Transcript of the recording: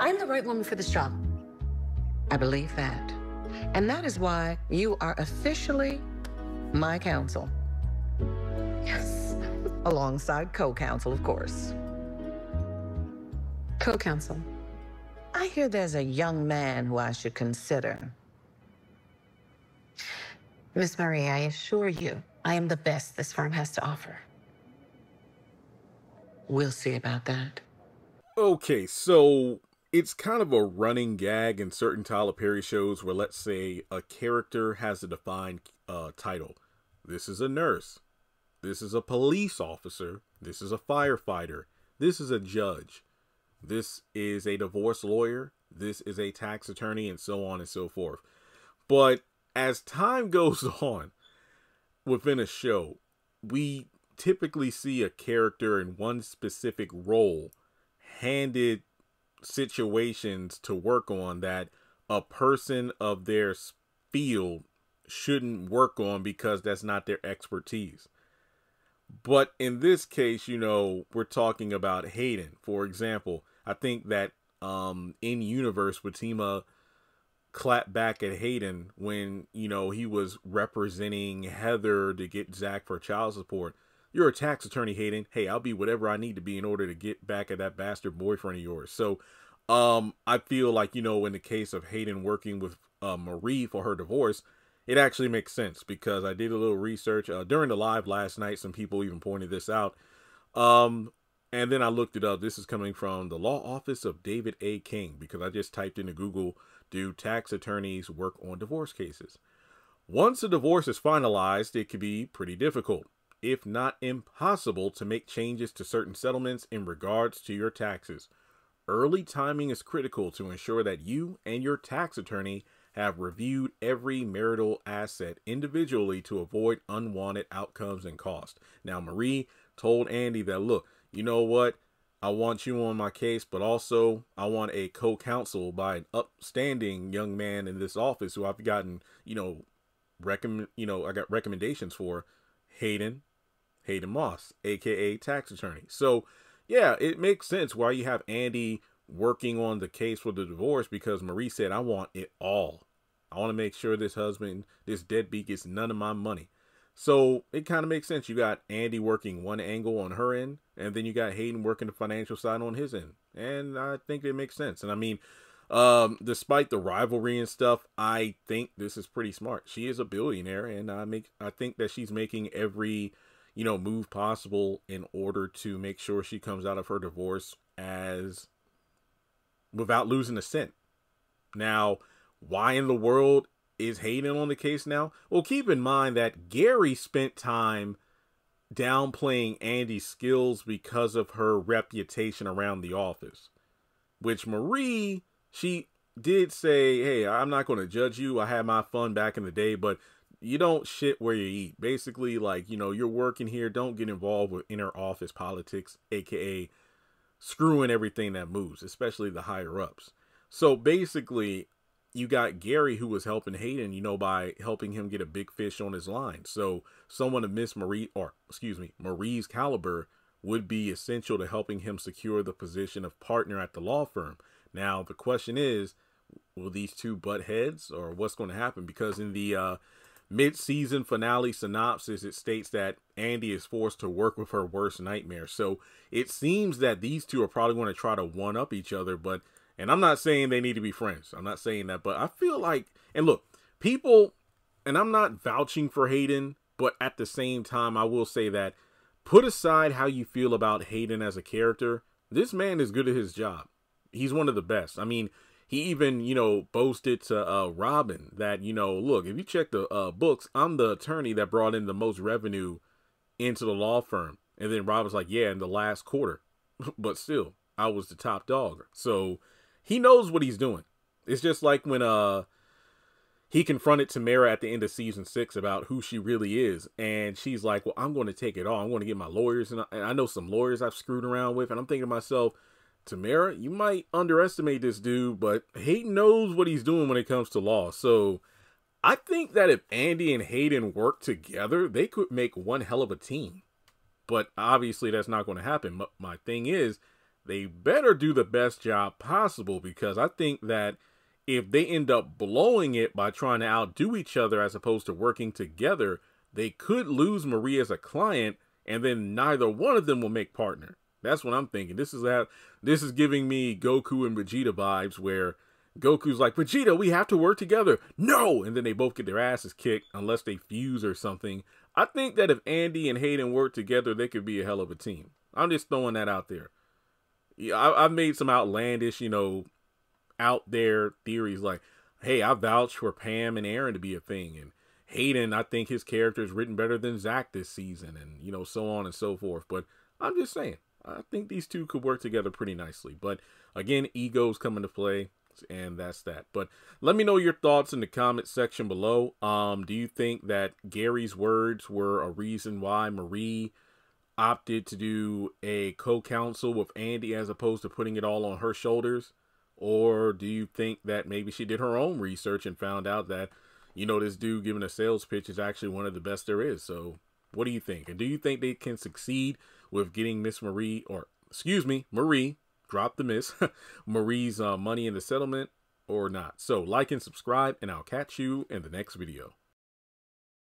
I'm the right woman for this job. I believe that. And that is why you are officially my counsel. Yes. Alongside co counsel, of course. Co counsel. I hear there's a young man who I should consider. Miss Marie, I assure you, I am the best this firm has to offer. We'll see about that. Okay, so it's kind of a running gag in certain Tyler Perry shows where, let's say, a character has a defined uh, title. This is a nurse. This is a police officer. This is a firefighter. This is a judge. This is a divorce lawyer. This is a tax attorney, and so on and so forth. But as time goes on within a show, we typically see a character in one specific role handed situations to work on that a person of their field shouldn't work on because that's not their expertise. But in this case, you know, we're talking about Hayden. For example, I think that um in universe Fatima clapped back at Hayden when, you know, he was representing Heather to get Zach for child support. You're a tax attorney, Hayden. Hey, I'll be whatever I need to be in order to get back at that bastard boyfriend of yours. So um, I feel like, you know, in the case of Hayden working with uh, Marie for her divorce, it actually makes sense because I did a little research uh, during the live last night. Some people even pointed this out. Um, and then I looked it up. This is coming from the law office of David A. King because I just typed into Google, do tax attorneys work on divorce cases? Once a divorce is finalized, it can be pretty difficult, if not impossible, to make changes to certain settlements in regards to your taxes. Early timing is critical to ensure that you and your tax attorney have reviewed every marital asset individually to avoid unwanted outcomes and costs. Now, Marie told Andy that, look, you know what? I want you on my case, but also I want a co-counsel by an upstanding young man in this office who I've gotten, you know, recommend, you know, I got recommendations for Hayden, Hayden Moss, aka tax attorney. So yeah, it makes sense why you have Andy working on the case for the divorce because Marie said, I want it all. I want to make sure this husband, this deadbeat, gets none of my money. So it kind of makes sense. You got Andy working one angle on her end, and then you got Hayden working the financial side on his end. And I think it makes sense. And I mean, um, despite the rivalry and stuff, I think this is pretty smart. She is a billionaire, and I make I think that she's making every you know, move possible in order to make sure she comes out of her divorce as without losing a cent. Now, why in the world is Hayden on the case now? Well, keep in mind that Gary spent time downplaying Andy's skills because of her reputation around the office. Which Marie, she did say, Hey, I'm not going to judge you. I had my fun back in the day, but you don't shit where you eat. Basically, like, you know, you're working here, don't get involved with inner office politics, aka screwing everything that moves, especially the higher ups. So basically, you got Gary who was helping Hayden, you know, by helping him get a big fish on his line. So someone of Miss Marie or excuse me, Marie's caliber would be essential to helping him secure the position of partner at the law firm. Now the question is, will these two butt heads or what's going to happen? Because in the uh mid-season finale synopsis it states that Andy is forced to work with her worst nightmare. So it seems that these two are probably going to try to one up each other, but and I'm not saying they need to be friends. I'm not saying that, but I feel like and look, people and I'm not vouching for Hayden, but at the same time I will say that put aside how you feel about Hayden as a character, this man is good at his job. He's one of the best. I mean, he even, you know, boasted to uh, Robin that, you know, look, if you check the uh, books, I'm the attorney that brought in the most revenue into the law firm. And then Robin's like, yeah, in the last quarter. but still, I was the top dog. So he knows what he's doing. It's just like when uh he confronted Tamara at the end of season six about who she really is. And she's like, well, I'm going to take it all. I'm going to get my lawyers. And I, and I know some lawyers I've screwed around with. And I'm thinking to myself, Tamara, you might underestimate this dude, but Hayden knows what he's doing when it comes to law. So I think that if Andy and Hayden work together, they could make one hell of a team. But obviously, that's not going to happen. My thing is, they better do the best job possible because I think that if they end up blowing it by trying to outdo each other as opposed to working together, they could lose Marie as a client and then neither one of them will make partner. That's what I'm thinking. This is that this is giving me Goku and Vegeta vibes where Goku's like, Vegeta, we have to work together. No! And then they both get their asses kicked unless they fuse or something. I think that if Andy and Hayden work together, they could be a hell of a team. I'm just throwing that out there. Yeah, I, have made some outlandish, you know, out there theories like, hey, I vouch for Pam and Aaron to be a thing. And Hayden, I think his character is written better than Zach this season, and, you know, so on and so forth. But I'm just saying, I think these two could work together pretty nicely. But again, egos come into play and that's that. But let me know your thoughts in the comment section below. Um, do you think that Gary's words were a reason why Marie opted to do a co-counsel with Andy as opposed to putting it all on her shoulders? Or do you think that maybe she did her own research and found out that, you know, this dude giving a sales pitch is actually one of the best there is? So what do you think? And do you think they can succeed with getting Miss Marie, or excuse me, Marie, drop the miss, Marie's uh, money in the settlement or not. So like and subscribe, and I'll catch you in the next video.